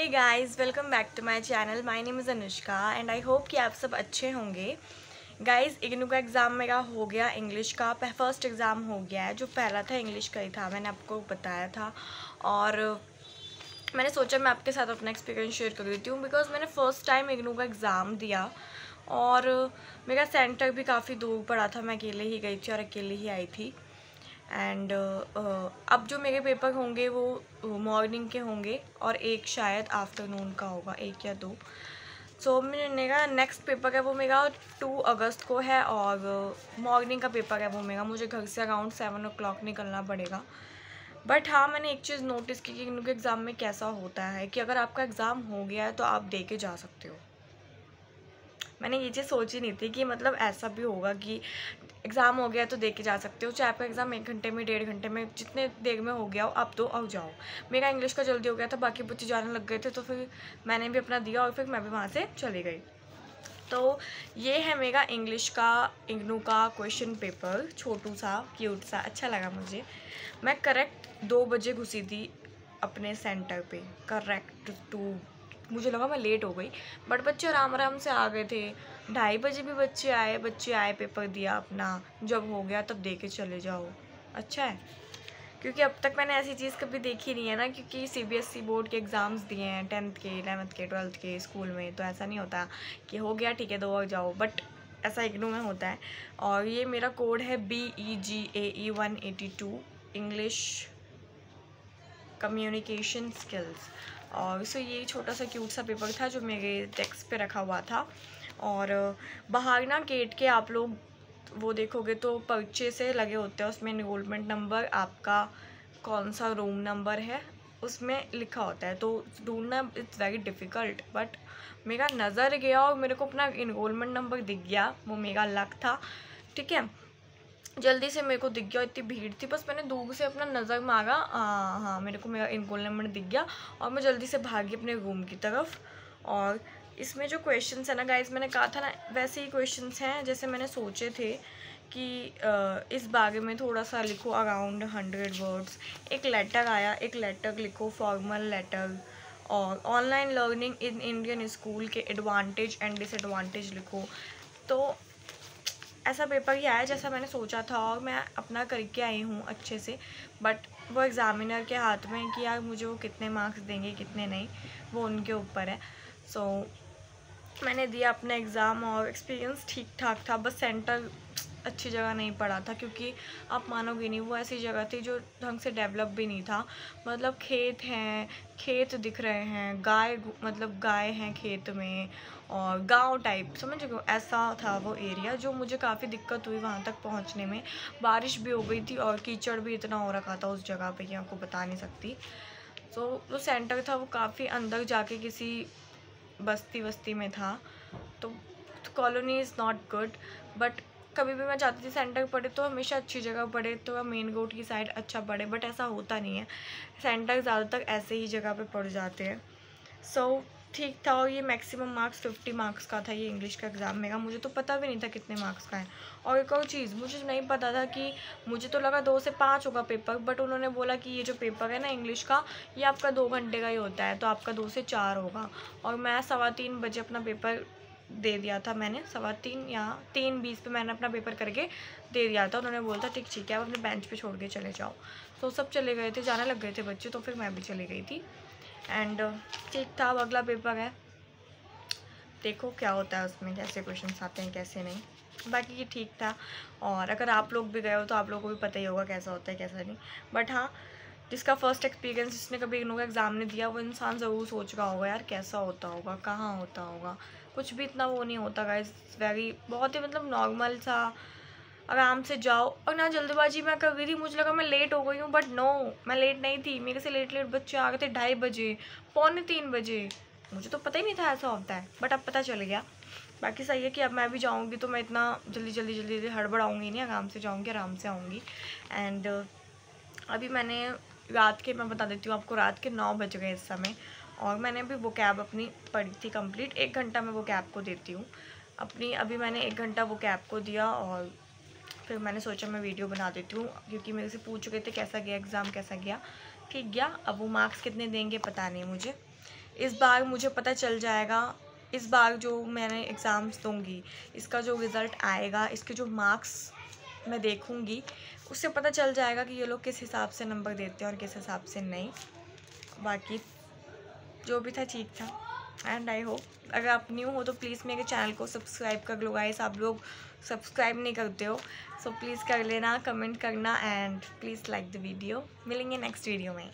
Hey guys welcome back to my channel my name is Anushka and I hope कि आप सब अच्छे होंगे। गाइस इग्नू का एग्ज़ाम मेरा हो गया इंग्लिश का। फ़र्स्ट एग्ज़ाम हो गया है, जो पहला था इंग्लिश का ही था, मैंने आपको बताया था। और मैंने सोचा मैं आपके साथ अपना एक्सपीरियंस शेयर कर देती हूँ बिकॉज़ मैंने फ़र्स्ट टाइम इग्नू का एग्ज़ाम दिया। और मेरा सेंटर भी काफ़ी दूर पड़ा था, मैं अकेले ही गई थी और अकेले ही आई थी। एंड uh, uh, अब जो मेरे पेपर होंगे वो मॉर्निंग के होंगे और एक शायद आफ्टरनून का होगा एक या दो। सो so, मेरा नेक्स्ट पेपर है वो मेरा टू अगस्त को है और मॉर्निंग का पेपर है वो मेरा। मुझे घर से अराउंड सेवन ओ क्लॉक निकलना पड़ेगा। बट हाँ मैंने एक चीज़ नोटिस की कि उनके एग्ज़ाम में कैसा होता है कि अगर आपका एग्ज़ाम हो गया है तो आप दे के जा सकते हो। मैंने ये चीज़ सोची नहीं थी कि मतलब ऐसा भी होगा कि एग्ज़ाम हो गया तो दे के जा सकते हो, चाहे आपका एग्ज़ाम एक घंटे में, डेढ़ घंटे में, जितने देर में हो गया हो, आप दो और जाओ। मेरा इंग्लिश का जल्दी हो गया था, बाकी बच्चे जाने लग गए थे तो फिर मैंने भी अपना दिया और फिर मैं भी वहाँ से चली गई। तो ये है मेरा इंग्लिश का, इग्नू का क्वेश्चन पेपर, छोटू सा, क्यूट सा अच्छा लगा मुझे। मैं करेक्ट दो बजे घुसी थी अपने सेंटर पे, करेक्ट टू मुझे लगा मैं लेट हो गई। बट बच्चे आराम आराम से आ गए थे। ढाई बजे भी बच्चे आए बच्चे आए पेपर दिया अपना। जब हो गया तब दे के चले जाओ। अच्छा है। क्योंकि अब तक मैंने ऐसी चीज़ कभी देखी नहीं है ना, क्योंकि सीबीएसई बोर्ड के एग्ज़ाम्स दिए हैं टेंथ के इलेवंथ के ट्वेल्थ के स्कूल में तो ऐसा नहीं होता कि हो गया, ठीक है, दो और जाओ। बट ऐसा इग्नू में होता है। और ये मेरा कोड है B E G A E one eighty two English communication skills और सो ये छोटा सा क्यूट सा पेपर था जो मेरे डेस्क पे रखा हुआ था। और बाहर ना गेट के आप लोग वो देखोगे तो पर्चे से लगे होते हैं। उसमें इनरोलमेंट नंबर आपका कौन सा रूम नंबर है, उसमें लिखा होता है। तो ढूंढना इट्स वेरी डिफ़िकल्ट बट मेरा नज़र गया और मेरे को अपना इनरोलमेंट नंबर दिख गया। वो मेरा लक था, ठीक है? जल्दी से मेरे को दिख गया, इतनी भीड़ थी, बस मैंने दूर से अपना नज़र मारा। हाँ हाँ मेरे को मेरा इनकोल नंबर दिख गया और मैं जल्दी से भागी अपने रूम की तरफ़। और इसमें जो क्वेश्चंस है ना गाइस मैंने कहा था ना, वैसे ही क्वेश्चंस हैं, जैसे मैंने सोचे थे कि इस बारे में थोड़ा सा लिखो अराउंड हंड्रेड वर्ड्स एक लेटर आया, एक लेटर लिखो फॉर्मल लेटर और online learning in Indian school के एडवांटेज एंड डिसएडवांटेज लिखो। तो ऐसा पेपर ही आया जैसा मैंने सोचा था और मैं अपना करके आई हूँ अच्छे से। बट वो एग्ज़ामिनर के हाथ में कि यार मुझे वो कितने मार्क्स देंगे कितने नहीं वो उनके ऊपर है। सो so, मैंने दिया अपना एग्ज़ाम और एक्सपीरियंस ठीक ठाक था। बस सेंटर अच्छी जगह नहीं पड़ा था क्योंकि आप मानोगे नहीं वो ऐसी जगह थी जो ढंग से डेवलप भी नहीं था। मतलब खेत हैं खेत दिख रहे हैं गाय मतलब गाय हैं खेत में और गाँव टाइप समझ गए ऐसा था वो एरिया जो मुझे काफ़ी दिक्कत हुई वहाँ तक पहुँचने में। बारिश भी हो गई थी और कीचड़ भी इतना हो रखा था उस जगह पर कि आपको बता नहीं सकती। तो जो सेंटर था वो काफ़ी अंदर जाके किसी बस्ती वस्ती में था। तो colony is not good but कभी भी मैं चाहती थी सेंटर पढ़े तो हमेशा अच्छी जगह पढ़े तो मेन रोड की साइड अच्छा पढ़े बट ऐसा होता नहीं है। सेंटर ज़्यादातर ऐसे ही जगह पे पढ़ जाते हैं। सो so, ठीक था और ये मैक्सिमम मार्क्स फिफ्टी मार्क्स का था ये इंग्लिश का एग्ज़ाम मेरा मुझे तो पता भी नहीं था कितने मार्क्स का है। और एक और चीज़, मुझे नहीं पता था कि, मुझे तो लगा दो से पाँच होगा पेपर बट उन्होंने बोला कि ये जो पेपर है ना इंग्लिश का, ये आपका दो घंटे का ही होता है तो आपका दो से चार होगा। और मैं सवा तीन बजे अपना पेपर दे दिया था मैंने, सवा तीन या तीन बीस पे मैंने अपना पेपर करके दे दिया था। उन्होंने बोला था, ठीक ठीक है आप अपने बेंच पे छोड़ के चले जाओ। तो सब चले गए थे, जाने लग गए थे बच्चे तो फिर मैं भी चली गई थी। एंड ठीक था, अब अगला पेपर है। देखो क्या होता है उसमें, कैसे क्वेश्चन आते हैं, कैसे नहीं। बाकी ये ठीक था। और अगर आप लोग भी गए हो तो आप लोगों को भी पता ही होगा कैसा होता है, कैसा नहीं। बट हाँ जिसका फ़र्स्ट एक्सपीरियंस जिसने कभी इग्नू का एग्ज़ाम नहीं दिया, वो इंसान ज़रूर सोच रहा होगा, यार, कैसा होता होगा, कहाँ होता होगा? कुछ भी इतना वो नहीं होता गाइस वेरी बहुत ही मतलब नॉर्मल सा आराम से जाओ। और ना जल्दबाजी मैं कर गई थी, मुझे लगा मैं लेट हो गई हूँ बट नो मैं लेट नहीं थी। मेरे से लेट लेट बच्चे आ गए थे ढाई बजे, पौने तीन बजे। मुझे तो पता ही नहीं था ऐसा होता है बट अब पता चल गया। बाकी सही है कि अब मैं भी जाऊँगी तो मैं इतना जल्दी जल्दी जल्दी जल्दी हड़बड़ाऊँगी नहीं, आराम से जाऊँगी, आराम से आऊँगी। एंड अभी मैंने रात के, मैं बता देती हूँ आपको, रात के नौ बज गए इस समय। और मैंने अभी वो कैब अपनी पढ़ी थी कंप्लीट एक घंटा मैं वो कैब को देती हूँ। अपनी, अभी मैंने एक घंटा वो कैब को दिया और फिर मैंने सोचा मैं वीडियो बना देती हूँ, क्योंकि मेरे से पूछ चुके थे कैसा गया एग्ज़ाम कैसा गया। ठीक गया, अब वो मार्क्स कितने देंगे पता नहीं मुझे। इस बार मुझे पता चल जाएगा, इस बार जो मैंने एग्ज़ाम्स दूँगी, इसका जो रिज़ल्ट आएगा, इसके जो मार्क्स मैं देखूँगी, उससे पता चल जाएगा कि ये लोग किस हिसाब से नंबर देते हैं और किस हिसाब से नहीं। बाकी जो भी था, ठीक था। एंड आई होप अगर आप न्यू हो तो प्लीज़ मेरे चैनल को सब्सक्राइब कर लो गाइस आप लोग सब्सक्राइब नहीं करते हो सो so, प्लीज़ कर लेना कमेंट करना and please like the video मिलेंगे नेक्स्ट वीडियो में।